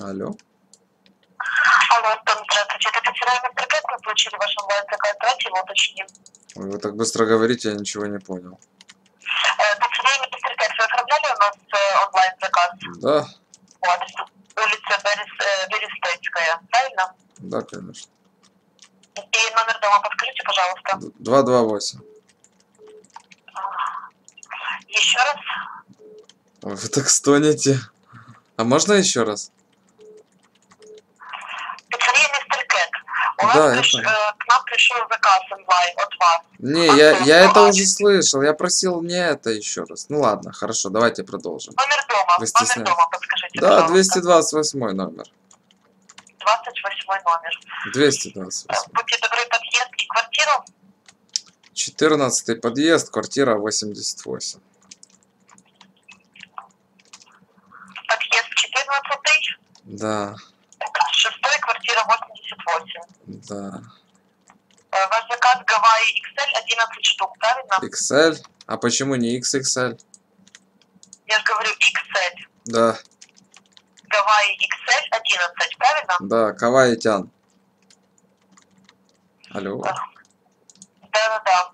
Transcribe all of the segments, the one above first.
Алло. Алло, Антон, здравствуйте. Это федеральный приказ, мы получили ваш онлайн-заказ. Давайте его уточним. Ой, Вы так быстро говорите, я ничего не понял. Э, Федеральный приказ, вы оформляли у нас э, онлайн-заказ Да, адресу улица э, Берестейская, правильно? да, конечно. И номер дома подскажите, пожалуйста. Д- 228. Еще раз. Ой, вы так стонете. А можно еще раз? У Да, нас я приш- понял. э, к нам пришел заказ онлайн от вас. Не, я, я это уже слышал. Я просил не это еще раз. Ну ладно, хорошо, давайте продолжим. Номер дома. Вы Номер дома подскажите, Да, пожалуйста. 228 номер. 28 номер. 228. Будьте добры, подъезд и квартиру. 14 подъезд, квартира 88. Подъезд 14, Да, шестой, квартира 88. Да. Э, Ваш заказ Гавайи XL 11 штук, правильно? XL? А почему не XXL? Я же говорю XL. Да, Гавайи XL 11, правильно? да, Каваитян. Алло. Да-да-да.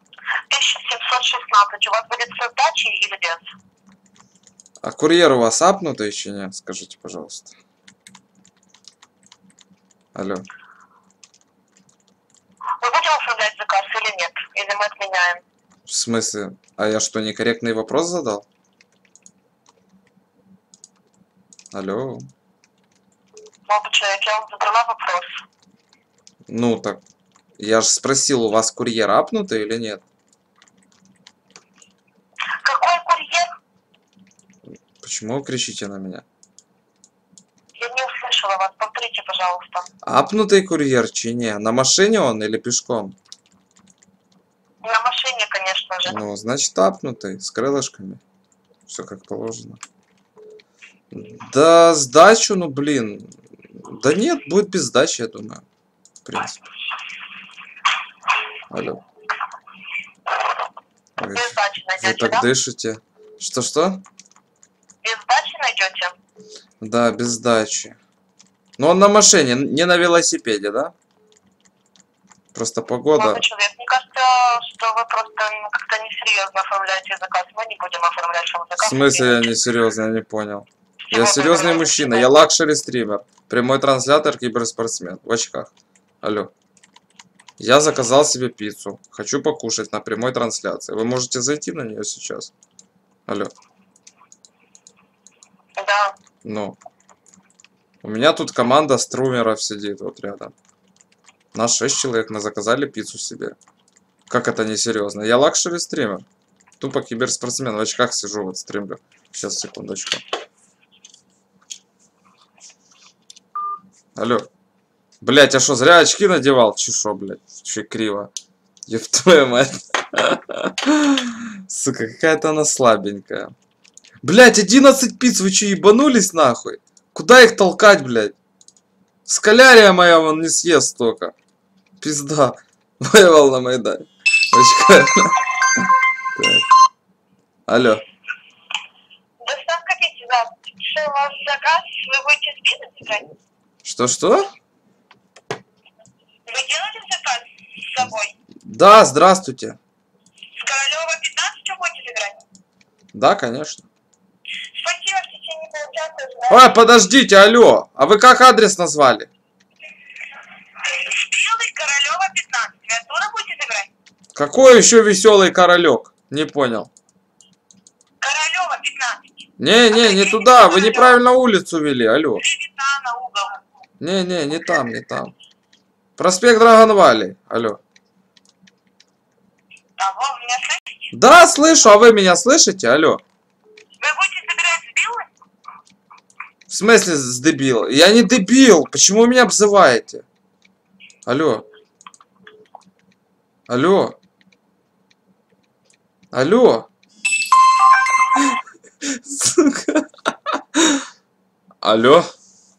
1716. У вас будет с сдачей или без? А курьер у вас апнутый еще нет? Скажите, пожалуйста. Алло. Мы будем оформлять заказ или мы отменяем? В смысле? А я что, некорректный вопрос задал? Алло. Молодой человек, я вам задала вопрос. Ну так, я же спросил, у вас курьер апнутый или нет? Какой курьер? Почему вы кричите на меня? Я не услышала вас. Повторите, пожалуйста. Апнутый курьер чи не? На машине он или пешком? Машине, конечно же. Ну, значит, апнутый, с крылышками. Все как положено. Да, сдачу, ну, блин. Да нет, будет без сдачи, я думаю. В принципе. Алло. Без сдачи вы найдете, так да? дышите. Что-что? Без сдачи найдете? Да, без сдачи. Но он на машине, не на велосипеде, да? Просто погода. Молодой человек, мне кажется, что вы просто ну, как-то несерьезно оформляете заказ. Мы не будем оформлять вам В заказ. смысле я не серьезно, я не понял. Я серьезный вы мужчина, я luxury стример, прямой транслятор, киберспортсмен, в очках. Алло. Я заказал себе пиццу, хочу покушать на прямой трансляции. Вы можете зайти на нее сейчас? Алло. Да. Ну. У меня тут команда стримеров сидит вот рядом. Нас 6 человек, мы заказали пиццу себе. Как это не серьезно? Я luxury стример. Тупо киберспортсмен, в очках сижу, вот стримлю. Сейчас, секундочку. Алло. Блять, я что, зря очки надевал? Чешо, блять. Че криво. Еб твою мать. Сука, какая-то она слабенькая. Блять, 11 пиц, вы че, ебанулись нахуй? Куда их толкать, блядь? Скалярия моя вон не съест столько. Пизда. Воевал на Майдане. Очка. Так. Алло. Доставка пиццы, ваш заказ? Вы будете играть? Что-что? Вы делали заказ с собой? Да, здравствуйте. С Королева 15 вы будете играть? Да, конечно. Спасибо, в течение получаса. Ой, подождите, алло. А вы как адрес назвали? Белый Королева 15. Вы оттуда будете играть? Какой еще веселый королек? Не понял. Королева 15. Не, не, не туда. Вы неправильно улицу вели, алло. Не, не, не там, не там. Проспект Драгонвали. Алло. А вы меня слышите? Да, слышу, а вы меня слышите? Алло. Вы будете забирать с Белой? В смысле с дебил? Я не дебил. Почему вы меня обзываете? Алло. Алло. Алло. Сука. Алло.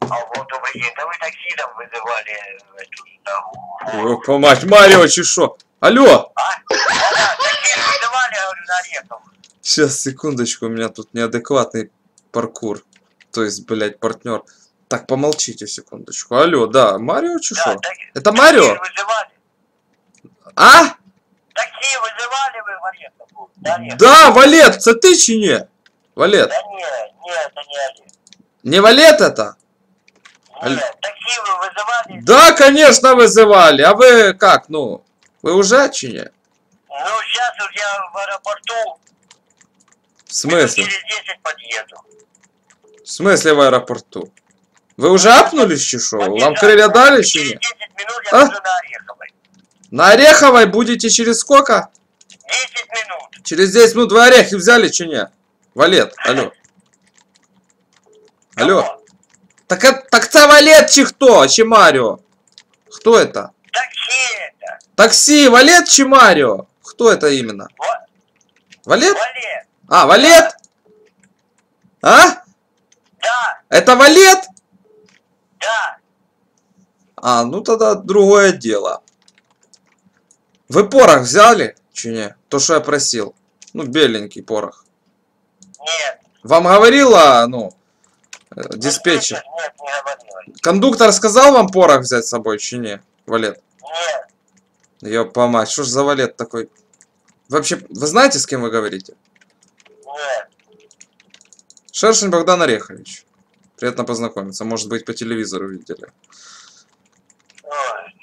Алло, добрый день. Да вы такси там вызывали эту да, Ёпа мать, Марио, чешо. Алло. А? Да, такси вызывали, я говорю. Сейчас, секундочку, у меня тут неадекватный паркур. То есть, блядь, партнер. Так, помолчите секундочку. Алло, да, Марио Да, чешо? так, Это Марио? вызывали. А? Такси вызывали вы в Ореховку? Да, нет? Да, Валет, це ти чи ні? Валет. Да нет, нет, это не Олег. Не Валет это? Аль- Нет, такси вы вызывали? Да, конечно, вызывали. А вы как, ну? Вы уже чи ні? Ну, сейчас вот я в аэропорту. В минут смысле? Через 10 подъеду. В смысле в аэропорту? Вы уже апнулись чи що? Вам Подъезжаю. крылья дали чи Через ні? 10 минут я А? буду на Ореховой. На Ореховой будете через сколько? 10 минут. Через 10 минут вы орехи взяли чи ні? Валет, алло. Алло. Так, это- так це Валет чи хто? Чи Маріо? Хто это? Такси это. Такси, Валет чи Марио? Кто это именно? Ва- Валет? Валет. А, Валет? А? Да, Это Валет? да. А, ну тогда другое дело. Вы порох взяли? Чи не? То, что я просил. Ну, беленький порох. Нет. Вам говорила, ну, э, диспетчер. Нет, не говорила. Кондуктор сказал вам порох взять с собой, чи не? Валет? Нет, Ёпа мать, что ж за Валет такой? Вообще, вы знаете, с кем вы говорите? нет. Шершень Богдан Орехович. Приятно познакомиться. Может быть, по телевизору видели. Ой.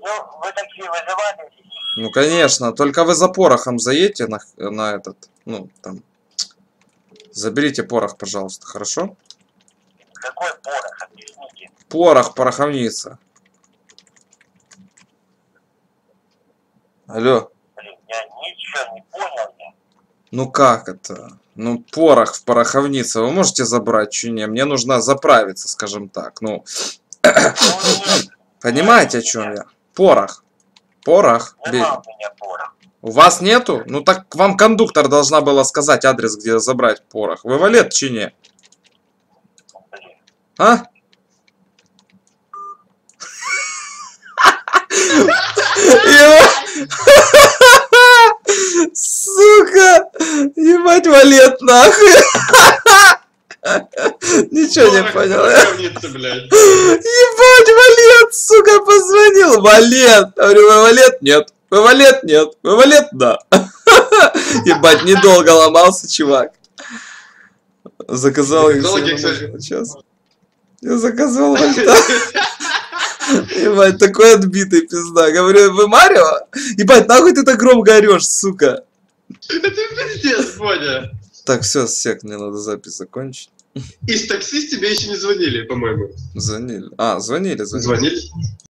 Ну, вы такси вызывали? Ну, конечно. Только вы за порохом заедьте на, на этот, ну, там. Заберите порох, пожалуйста, хорошо? Какой порох, объясните. Порох, пороховница. Алло. Блин, я ничего не понял. Я. Ну как это? Ну, порох в пороховнице вы можете забрать, чи не? Мне нужно заправиться, скажем так. Ну, Ну, понимаете, о чем я? Порох. Порох. Нема у меня порох. У вас нету? Ну так вам кондуктор должна была сказать адрес, где забрать порох. Вы валет чи не? Блин. А? Сука! Ебать валет нахуй! Ничего не понял. Ебать, сука, позвонил. Валет. Я Говорю, вы валет? Нет. Валет? Нет. Валет? Да. Ебать, недолго ломался, чувак. Заказал их Сейчас. Я заказал вальта. Ебать, такой отбитый пизда. Говорю, вы Марио? Ебать, нахуй ты так громко орешь, сука. Это пиздец, Боня. Так, все, сек, мне надо запись закончить. Из такси тебе еще не звонили, по-моему. Звонили. А, звонили, звонили. Звонили?